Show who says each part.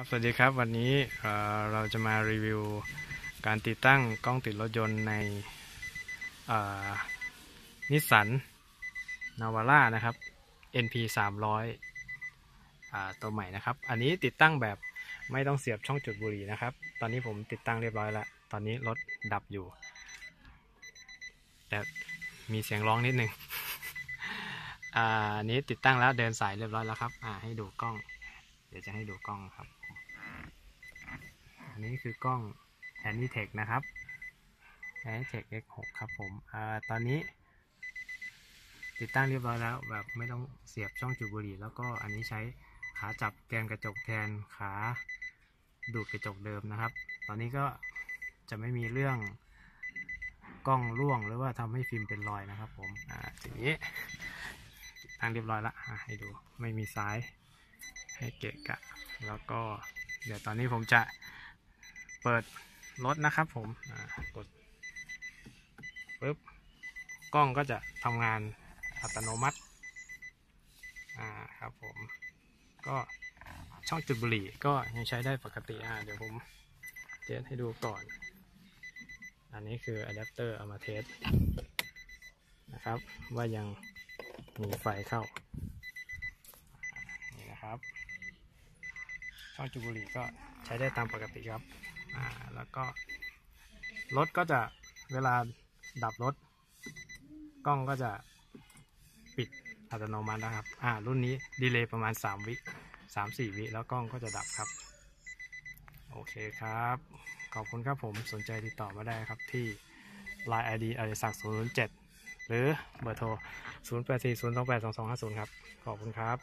Speaker 1: ครับสวัสดีครับวันนี้เราจะมารีวิวการติดตั้งกล้องติดรถยนต์ในนิสสันนาวาร่านะครับ NP 300ตัวใหม่นะครับ อันนี้ติดตั้งแบบไม่ต้องเสียบช่องจุดบุหรี่นะครับ ตอนนี้ผมติดตั้งเรียบร้อยแล้ว ตอนนี้รถดับอยู่ แต่มีเสียงร้องนิดนึงอ่าอันนี้ติดตั้งแล้วเดินสายเรียบร้อยแล้วครับให้ดูกล้อง เดี๋ยวจะให้ดูกล้องครับ อันนี้คือกล้อง a n i t e c h นะครับ a n i t e c h X6 ครับผมอตอนนี้ ติดตั้งเรียบร้อยแล้วแบบไม่ต้องเสียบช่องจุบุหรี่ แล้วก็อันนี้ใช้ขาจับแกนกระจกแทนขาดูดกระจกเดิมนะครับ ตอนนี้ก็จะไม่มีเรื่องกล้องร่วงหรือว่าทำให้ฟิล์มเป็นรอยนะครับผม อ่าทีนี้ติดตั้งเรียบร้อยล้วอ่าให้ดู ไม่มีซ้าย ให้เกะกะ แล้วก็เดี๋ยวตอนนี้ผมจะเปิดรถนะครับผมกดปึ๊บกล้องก็จะทำงานอัตโนมัติอ่าครับผมก็ช่องจุดบุหรี่ก็ยังใช้ได้ปกติอ่าเดี๋ยวผมเทสให้ดูก่อน อันนี้คืออะแดปเตอร์เอามาเทสนะครับ ว่ายังมีไฟเข้า นะครับ ช่องจุบุรีก็ใช้ได้ตามปกติครับอ่าแล้วก็รถก็จะเวลาดับรถ กล้องก็จะปิดอัตโนมัตินะครับอ่ารุ่นนี้ดีเลย์ประมาณ 3 วิ3 4 วิแล้วกล้องก็จะดับครับ โอเคครับ ขอบคุณครับผมสนใจติดต่อมาได้ครับที่ Line ID อริศักดิ์007 หรือเบอร์โทร 0840282250 ครับ ขอบคุณครับ